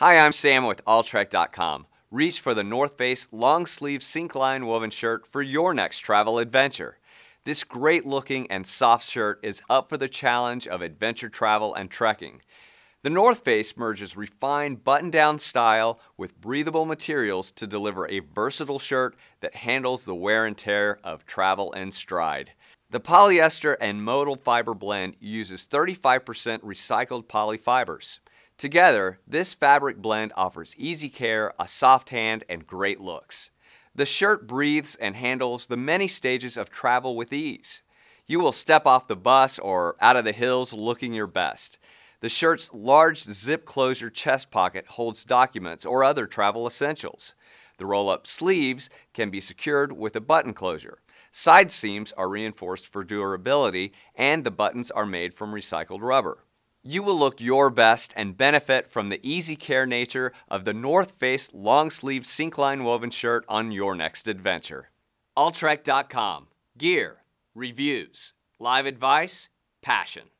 Hi, I'm Sam with Altrec.com. Reach for the North Face long sleeve Syncline woven shirt for your next travel adventure. This great looking and soft shirt is up for the challenge of adventure travel and trekking. The North Face merges refined button down style with breathable materials to deliver a versatile shirt that handles the wear and tear of travel and stride. The polyester and modal fiber blend uses 35% recycled poly fibers. Together, this fabric blend offers easy care, a soft hand, and great looks. The shirt breathes and handles the many stages of travel with ease. You will step off the bus or out of the hills looking your best. The shirt's large zip closure chest pocket holds documents or other travel essentials. The roll-up sleeves can be secured with a button closure. Side seams are reinforced for durability and the buttons are made from recycled rubber. You will look your best and benefit from the easy care nature of the North Face long sleeve Syncline woven shirt on your next adventure. Altrec.com. Gear, reviews, live advice, passion.